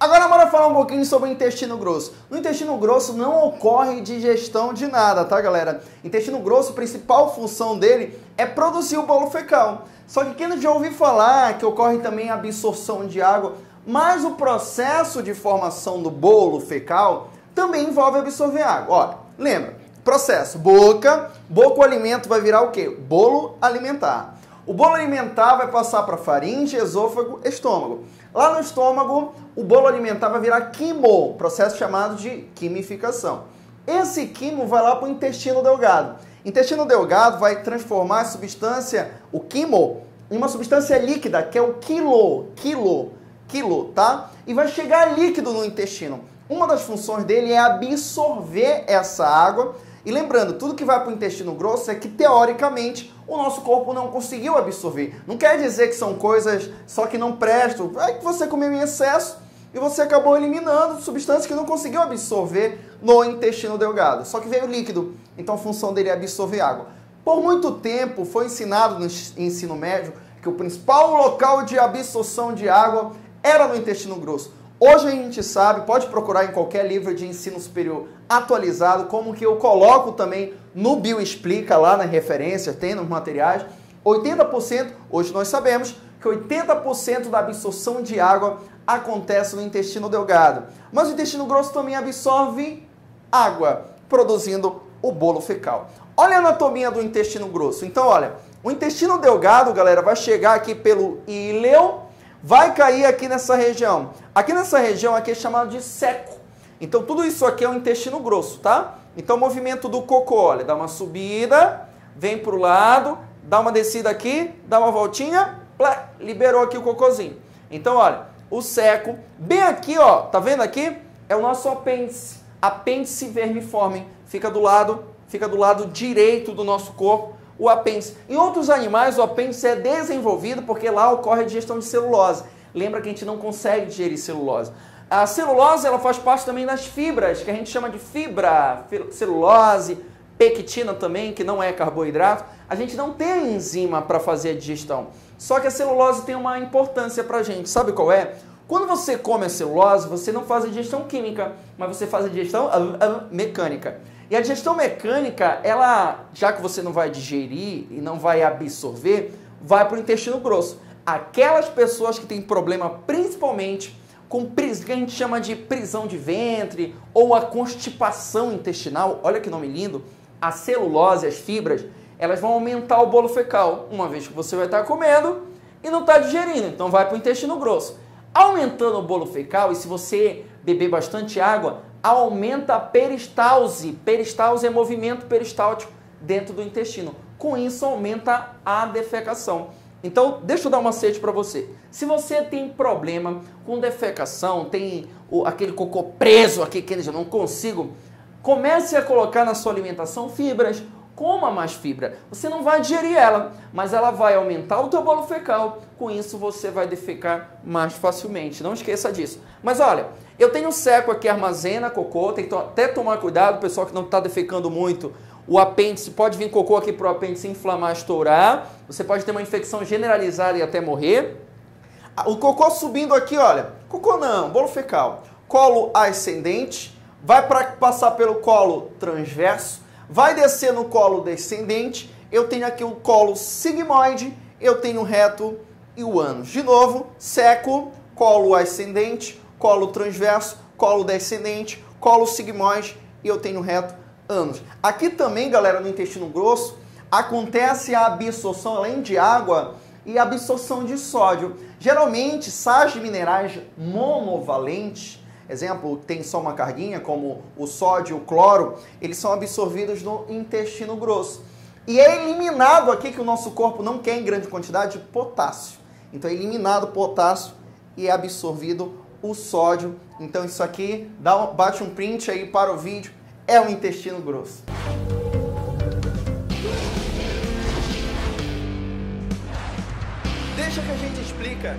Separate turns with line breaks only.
Agora bora falar um pouquinho sobre o intestino grosso. No intestino grosso não ocorre digestão de nada, tá galera? Intestino grosso, a principal função dele é produzir o bolo fecal. Só que quem já ouviu falar que ocorre também a absorção de água, mas o processo de formação do bolo fecal também envolve absorver água. Olha, lembra, processo, boca, boca o alimento vai virar o quê? Bolo alimentar. O bolo alimentar vai passar para faringe, esôfago, estômago. Lá no estômago, o bolo alimentar vai virar quimo, processo chamado de quimificação. Esse quimo vai lá para o intestino delgado. Intestino delgado vai transformar a substância, o quimo, em uma substância líquida, que é o quilo, quilo, quilo, tá? E vai chegar líquido no intestino. Uma das funções dele é absorver essa água e lembrando, tudo que vai para o intestino grosso é que teoricamente o nosso corpo não conseguiu absorver. Não quer dizer que são coisas só que não prestam. É que você comeu em excesso e você acabou eliminando substâncias que não conseguiu absorver no intestino delgado. Só que veio líquido, então a função dele é absorver água. Por muito tempo foi ensinado no ensino médio que o principal local de absorção de água era no intestino grosso. Hoje a gente sabe, pode procurar em qualquer livro de ensino superior atualizado, como que eu coloco também no Bio Explica lá na referência, tem nos materiais, 80%, hoje nós sabemos que 80% da absorção de água acontece no intestino delgado. Mas o intestino grosso também absorve água, produzindo o bolo fecal. Olha a anatomia do intestino grosso. Então, olha, o intestino delgado, galera, vai chegar aqui pelo íleo vai cair aqui nessa região. Aqui nessa região aqui é chamado de seco. Então tudo isso aqui é o intestino grosso, tá? Então o movimento do cocô, olha, dá uma subida, vem para o lado, dá uma descida aqui, dá uma voltinha, liberou aqui o cocôzinho. Então olha, o seco, bem aqui, ó, tá vendo aqui? É o nosso apêndice, apêndice vermiforme, fica do lado, fica do lado direito do nosso corpo o apêndice. Em outros animais, o apêndice é desenvolvido porque lá ocorre a digestão de celulose. Lembra que a gente não consegue digerir celulose. A celulose ela faz parte também das fibras, que a gente chama de fibra, celulose, pectina também, que não é carboidrato. A gente não tem enzima para fazer a digestão. Só que a celulose tem uma importância para a gente. Sabe qual é? Quando você come a celulose, você não faz a digestão química, mas você faz a digestão mecânica. E a digestão mecânica, ela, já que você não vai digerir e não vai absorver, vai para o intestino grosso. Aquelas pessoas que têm problema principalmente com o que a gente chama de prisão de ventre ou a constipação intestinal, olha que nome lindo, a celulose, as fibras, elas vão aumentar o bolo fecal, uma vez que você vai estar comendo e não está digerindo, então vai para o intestino grosso. Aumentando o bolo fecal, e se você beber bastante água, aumenta a peristalse. Peristalse é movimento peristáltico dentro do intestino. Com isso, aumenta a defecação. Então, deixa eu dar uma sede para você. Se você tem problema com defecação, tem o, aquele cocô preso aqui que eu não consigo, comece a colocar na sua alimentação fibras, coma mais fibra. Você não vai digerir ela, mas ela vai aumentar o teu bolo fecal. Com isso você vai defecar mais facilmente. Não esqueça disso. Mas olha, eu tenho seco aqui, armazena cocô, tem que até tomar cuidado, pessoal que não está defecando muito. O apêndice, pode vir cocô aqui para o apêndice inflamar, estourar. Você pode ter uma infecção generalizada e até morrer. O cocô subindo aqui, olha. Cocô não, bolo fecal. Colo ascendente, vai para passar pelo colo transverso vai descer no colo descendente, eu tenho aqui o colo sigmoide, eu tenho o reto e o ânus. De novo, seco, colo ascendente, colo transverso, colo descendente, colo sigmoide e eu tenho reto, ânus. Aqui também, galera, no intestino grosso, acontece a absorção, além de água, e absorção de sódio. Geralmente, sais minerais monovalentes, exemplo, tem só uma carguinha, como o sódio o cloro, eles são absorvidos no intestino grosso. E é eliminado aqui, que o nosso corpo não quer em grande quantidade, potássio. Então é eliminado o potássio e é absorvido o sódio. Então isso aqui, dá um, bate um print aí para o vídeo, é o intestino grosso. Deixa que a gente explica